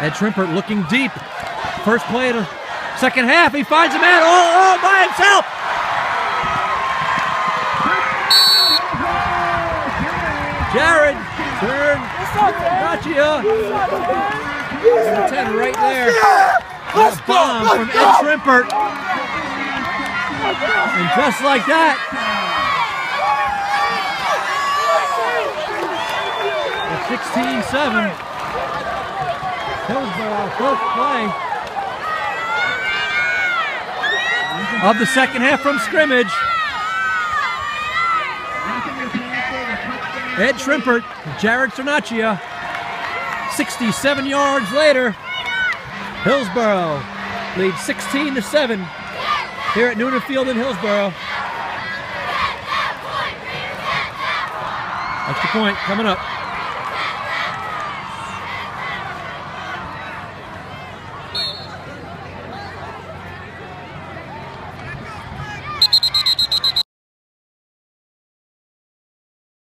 Ed Trimpert looking deep. First play of the second half. He finds a man all, all by himself. Jared, turn. Gotcha. Number 10 right there. Let's A bomb from Let's Ed go. Trimpert. And just like that, at 16-7, Hillsborough first play of the second half from scrimmage. Ed Trimpert, Jared Senerchia, 67 yards later, Hillsborough leads 16 to 7 here at Noonan Field in Hillsborough. Extra point coming up.